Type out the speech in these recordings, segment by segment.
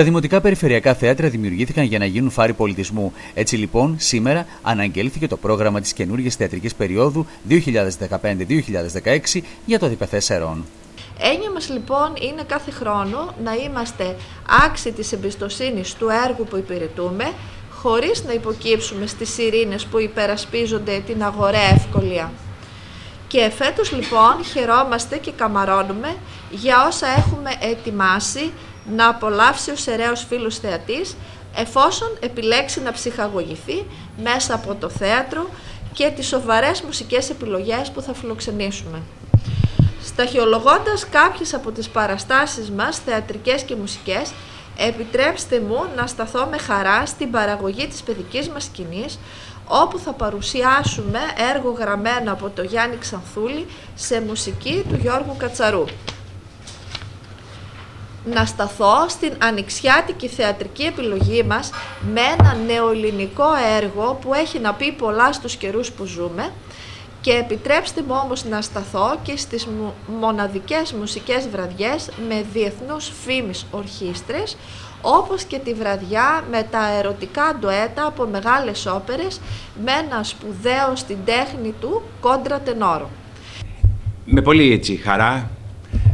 Τα δημοτικά περιφερειακά θέατρα δημιουργήθηκαν για να γίνουν φάρη πολιτισμού. Έτσι λοιπόν, σήμερα αναγγέλθηκε το πρόγραμμα της καινούργιας θεατρικής περίοδου 2015-2016 για το Διπεθέ Σερών. Έννοια μας λοιπόν είναι κάθε χρόνο να είμαστε άξιοι της εμπιστοσύνης του έργου που υπηρετούμε, χωρίς να υποκύψουμε στις ειρήνες που υπερασπίζονται την αγοραία ευκολία. Και φέτος λοιπόν χαιρόμαστε και καμαρώνουμε για όσα έχουμε ετοιμάσει να απολαύσει ο σεραίος φίλος θεατής εφόσον επιλέξει να ψυχαγωγηθεί μέσα από το θέατρο και τις σοβαρές μουσικές επιλογές που θα φιλοξενήσουμε. Σταχυολογώντας κάποιες από τις παραστάσεις μας, θεατρικές και μουσικές, επιτρέψτε μου να σταθώ με χαρά στην παραγωγή της παιδικής μας σκηνής, όπου θα παρουσιάσουμε έργο γραμμένο από το Γιάννη Ξανθούλη σε μουσική του Γιώργου Κατσαρού. Να σταθώ στην ανοιξιάτικη θεατρική επιλογή μας με ένα νεοελληνικό έργο που έχει να πει πολλά στους καιρούς που ζούμε και επιτρέψτε μου όμως να σταθώ και στις μοναδικές μουσικές βραδιές με διεθνούς φήμης ορχήστρες όπως και τη βραδιά με τα ερωτικά ντοέτα από μεγάλες όπερες με ένα σπουδαίο στην τέχνη του κόντρα τενόρο. Με πολύ έτσι χαρά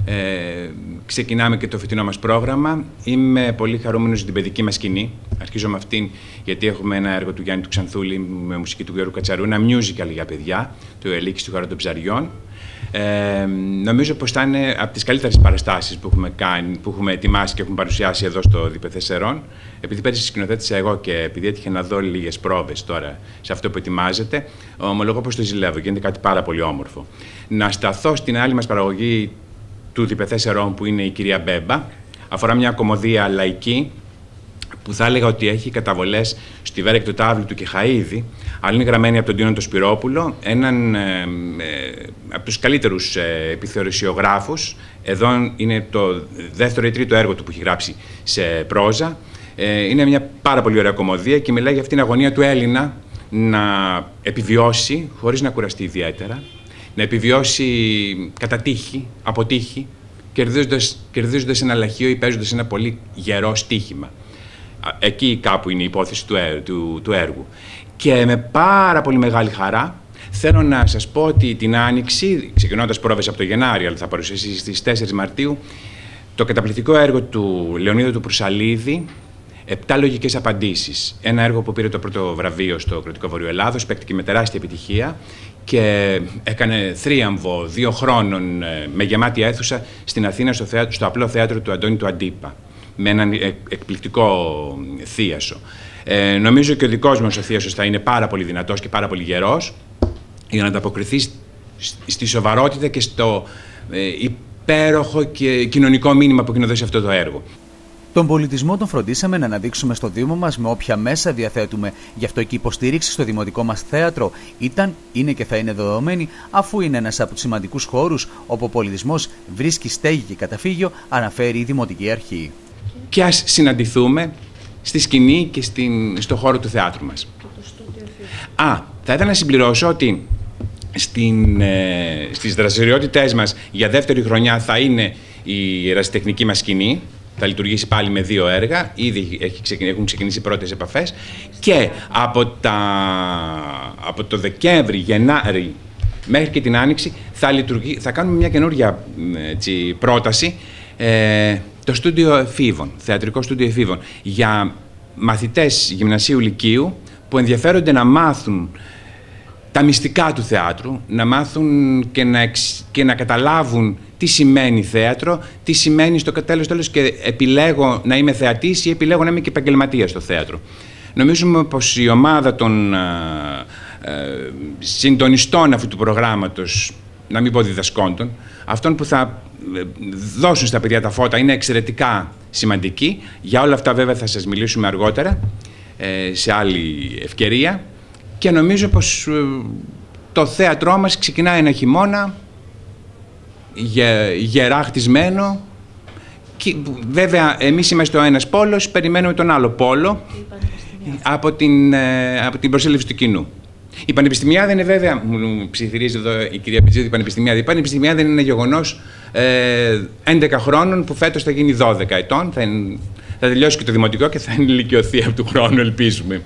ε, ξεκινάμε και το φετινό μας πρόγραμμα. Είμαι πολύ χαρούμενος για την παιδική μας σκηνή. Αρχίζω με αυτήν γιατί έχουμε ένα έργο του Γιάννη του Ξανθούλη με μουσική του Γιώργου Κατσαρού, ένα musical για παιδιά, το Ελίκης του Χαρά των Ψαριών. Ε, νομίζω πως θα είναι από τις καλύτερες παραστάσεις που έχουμε, κάνει, που έχουμε ετοιμάσει και έχουμε παρουσιάσει εδώ στο Διπεθέ Σερών. Επειδή πέρυσι σκηνοθέτησα εγώ και επειδή έτυχε να δω λίγες πρόβες τώρα σε αυτό που ετοιμάζεται, ομολογώ πως το ζηλεύω. Γίνεται κάτι πάρα πολύ όμορφο. Να σταθώ στην άλλη μας παραγωγή του Διπεθέ Σερών που είναι η κυρία Μπέμπα. Αφορά μια κομμωδία λαϊκή που θα έλεγα ότι έχει καταβολές στη Βέρεκ του Τάβλου του Κεχαίδη, αλλά είναι γραμμένη από τον Τίνο Σπυρόπουλο, έναν ε, ε, από τους καλύτερους ε, επιθεωρησιογράφους. Εδώ είναι το δεύτερο ή τρίτο έργο του που έχει γράψει σε πρόζα. Ε, είναι μια πάρα πολύ ωραία κομμωδία και μιλάει για αυτήν την αγωνία του Έλληνα να επιβιώσει χωρίς να κουραστεί ιδιαίτερα, να επιβιώσει κατά τύχη, από τύχη, κερδίζοντας, κερδίζοντας ένα λαχείο ή παίζοντας ένα πολύ γερό στίχημα. Εκεί κάπου είναι η υπόθεση του, του, του έργου. Και με πάρα πολύ μεγάλη χαρά θέλω να σας πω ότι την Άνοιξη, ξεκινώντας πρόβες από το Γενάρη, αλλά θα παρουσιάσει στις 4 Μαρτίου, το καταπληκτικό έργο του Λεωνίδου του Προυσαλίδη, Επτά λογικές απαντήσεις. Ένα έργο που πήρε το πρώτο βραβείο στο Κρατικό Βορείο Ελλάδος, παίκτηκε με τεράστια επιτυχία και έκανε θρίαμβο δύο χρόνων ε, με γεμάτη αίθουσα στην Αθήνα στο, θέατρο, στο απλό θέατρο του Αντώνη του Αντίπα με έναν εκπληκτικό θίασο. Ε, νομίζω και ο δικός μας ο θίασος θα είναι πάρα πολύ δυνατός και πάρα πολύ γερός για να ανταποκριθεί στη σοβαρότητα και στο ε, υπέροχο και κοινωνικό μήνυμα που έχει δώσει αυτό το έργο. Τον πολιτισμό τον φροντίσαμε να αναδείξουμε στο Δήμο μας με όποια μέσα διαθέτουμε. Γι' αυτό και η υποστήριξη στο δημοτικό μας θέατρο ήταν, είναι και θα είναι δεδομένη, αφού είναι ένας από τους σημαντικούς χώρους όπου ο πολιτισμός βρίσκει στέγη και καταφύγιο, αναφέρει η Δημοτική Αρχή. Και ας συναντηθούμε στη σκηνή και στην, στο χώρο του θεάτρου μας. Α, θα ήθελα να συμπληρώσω ότι στην, ε, στις δραστηριότητές μας για δεύτερη χρονιά θα είναι η ερασιτεχνική μας σκηνή, θα λειτουργήσει πάλι με δύο έργα. Ήδη έχουν ξεκινήσει πρώτες επαφές. Και από, τα, από το Δεκέμβρη, Γενάρη μέχρι και την Άνοιξη θα, λειτουργεί, θα κάνουμε μια καινούργια έτσι, πρόταση. Ε, το στούντιο εφήβων, θεατρικό στούντιο εφήβων, για μαθητές γυμνασίου λυκείου που ενδιαφέρονται να μάθουν τα μυστικά του θεάτρου, να μάθουν και να, και να καταλάβουν τι σημαίνει θέατρο, τι σημαίνει στο τέλος τέλος και επιλέγω να είμαι θεατής ή επιλέγω να είμαι και επαγγελματίας στο θέατρο. Νομίζουμε πως η ομάδα των ε, ε, συντονιστών αυτού του προγράμματος, να μην πω διδασκόντων, αυτών που θα ε, δώσουν στα παιδιά τα φώτα είναι εξαιρετικά σημαντική. Για όλα αυτά βέβαια θα σας μιλήσουμε αργότερα, σε άλλη ευκαιρία. Και νομίζω πως το θέατρό μας ξεκινάει ένα χειμώνα γε, γερά χτισμένο. Και, βέβαια, εμείς είμαστε ο ένας πόλος, περιμένουμε τον άλλο πόλο από την, ε, από την προσέλευση του κοινού. Η Πανεπιστημία δεν είναι βέβαια, μου ψιθυρίζει εδώ η κυρία Πιτζίδη, η Πανεπιστημία. Η Πανεπιστημία δεν είναι ένα γεγονός ε, 11 χρόνων που φέτος θα γίνει 12 ετών. Θα είναι θα τελειώσει και το δημοτικό και θα ενηλικιωθεί από του χρόνου, ελπίζουμε.